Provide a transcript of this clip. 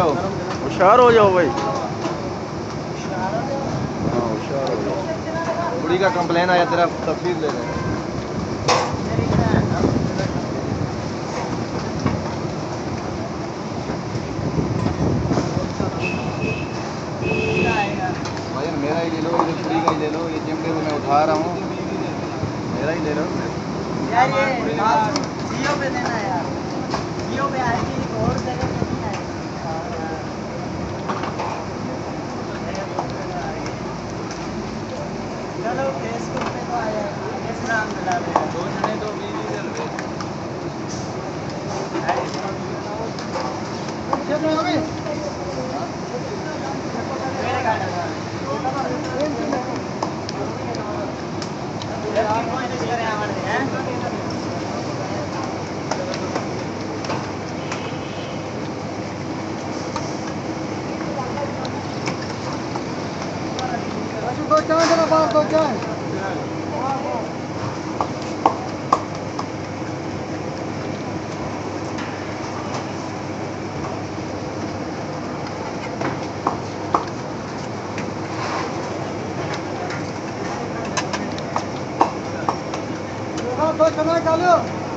जाओ। होशियार हो जाओ भाई। हाँ बुढ़ी का कंप्लेन आया, तेरा तस्वीर ले रहे मेरा ही ले लो, ये का ही ले लो, ये चिमटे को मैं उठा रहा हूँ। मेरा ही ले लो। यार ये जियो पे देना यार। जियो पे आएगी। Thank you. Go down to the ball, go down. Tonight, Galil!